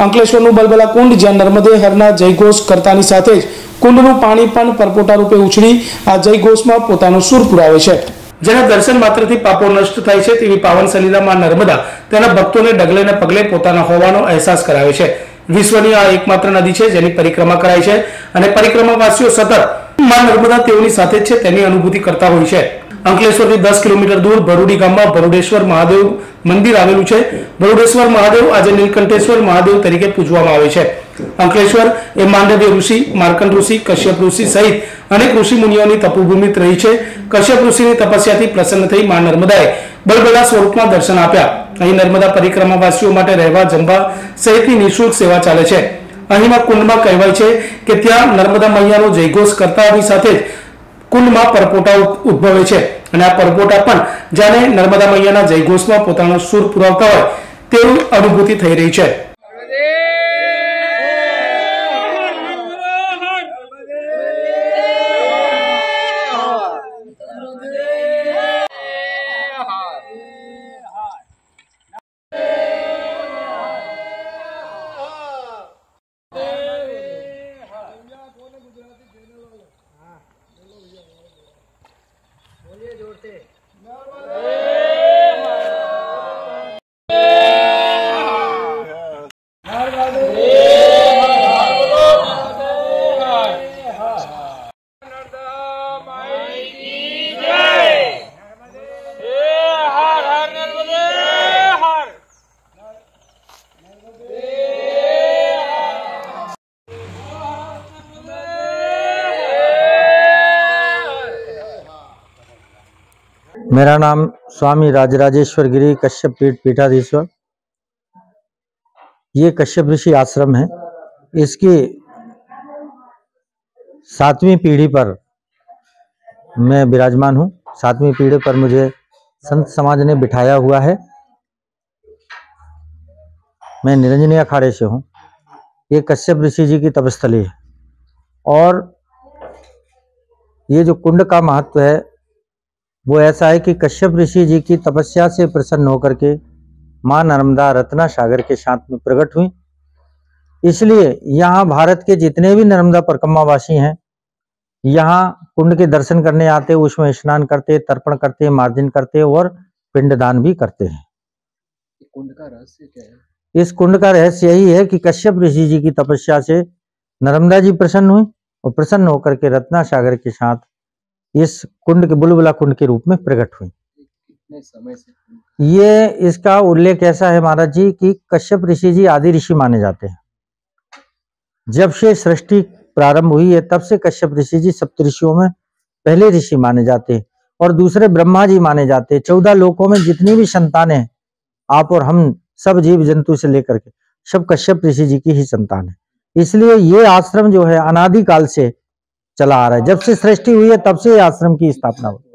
અંકલેશ્વરનું બલબલા કુંડ, જ્યાં નર્મદે હરના જયઘોષ કરતાની સાથે જ કુંડનું પાણી પણ પરપોટા રૂપે ઉછળી આ જયઘોષમાં પોતાનો સૂર પુરાવે છે. જેના દર્શન માત્રથી પાપો નષ્ટ થાય છે તેવી પાવન સલીલામાં નર્મદા તેના ભક્તોને ડગલે ને પગલે પોતાના હોવાનો અહેસાસ કરાવે છે. વિશ્વની આ એકમાત્ર નદી છે જેની પરિક્રમા કરાય છે અને પરિક્રમાવાસીઓ સતતમાં નર્મદા તેઓની સાથે જ છે તેની અનુભૂતિ કરતા હોય છે. અંકલેશ્વરથી દસ કિલોમીટર દૂર ભરૂડી ગામમાં ભરૂડેશ્વર મહાદેવ મંદિર આવેલું છે. ભરૂડેશ્વર મહાદેવ આજે નીલકંઠેશ્વર મહાદેવ તરીકે પૂજવામાં આવે છે. અંકલેશ્વર એ માંડવ્ય ઋષિ, માર્કંડ ઋષિ, કશ્યપ ઋષિ સહિત અનેક ઋષિ મુનિઓની તપોભૂમિ રહી છે. કશ્યપ ઋષિની તપસ્યાથી પ્રસન્ન થઈ મા નર્મદાએ બળબલા સ્વરૂપમાં દર્શન આપ્યા. અહીં નર્મદા પરિક્રમાવાસીઓ માટે રહેવા જમવા સહિતની નિઃશુલ્ક સેવા ચાલે છે. અહીંના કુંડમાં કહેવાય છે કે ત્યાં નર્મદા મૈયાનો જયઘોષ કરતાની સાથે જ કુંડમાં પરપોટા ઉદ- ઉદ્ભવે છે. અને આ પરપોટા પણ જાણે નર્મદા મૈયાના જયઘોષમાં પોતાનો સૂર પુરાવતા હોય તેવી અનુભૂતિ થઈ રહી છે. हर मेरा नाम स्वामी राजराजेश्वर गिरी कश्यप पीठ पीठाधीश्वर। ये कश्यप ऋषि आश्रम है। इसकी सातवीं पीढ़ी पर मैं विराजमान हूँ। सातवीं पीढ़ी पर मुझे संत समाज ने बिठाया हुआ है। मैं निरंजनी अखाड़े से हूँ। ये कश्यप ऋषि जी की तपस्थली है। और ये जो कुंड का महत्व है वो ऐसा है कि कश्यप ऋषि जी की तपस्या से प्रसन्न होकर के माँ नर्मदा रत्ना सागर के साथ में प्रकट हुई। इसलिए यहाँ भारत के जितने भी नर्मदा परिक्रमावासी हैं यहाँ कुंड के दर्शन करने आते उसमें स्नान करते तर्पण करते मार्जिन करते और पिंडदान भी करते हैं। कुंड का रहस्य क्या है? इस कुंड का रहस्य यही है कि कश्यप ऋषि जी की तपस्या से नर्मदा जी प्रसन्न हुई और प्रसन्न होकर के रत्ना सागर के साथ इस कुंड के बुलबुला कुंड के रूप में प्रकट हुई। समय से? ये इसका उल्लेख ऐसा है महाराज जी कि कश्यप ऋषि जी आदि ऋषि माने जाते हैं। जब से सृष्टि प्रारंभ हुई है तब से कश्यप ऋषि जी सप्त ऋषियों में पहले ऋषि माने जाते हैं और दूसरे ब्रह्मा जी माने जाते हैं। चौदह लोकों में जितनी भी संतान है आप और हम सब जीव जंतु से लेकर के सब कश्यप ऋषि जी की ही संतान है। इसलिए ये आश्रम जो है अनादिकाल से चला आ रहा है। जब से सृष्टि हुई है, तब से आश्रम की स्थापना हुई।